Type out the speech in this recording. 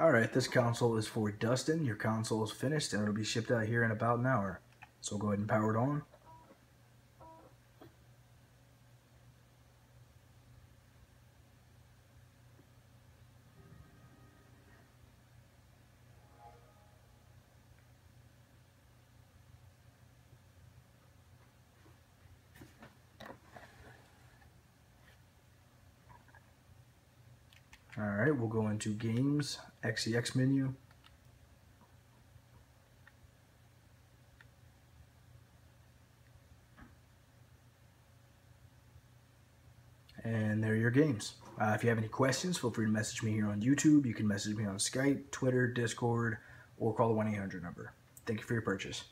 Alright, this console is for Dustin. Your console is finished and it'll be shipped out here in about an hour. So go ahead and power it on. All right, we'll go into Games, XEX menu. And there are your games. Uh, if you have any questions, feel free to message me here on YouTube. You can message me on Skype, Twitter, Discord, or call the 1-800 number. Thank you for your purchase.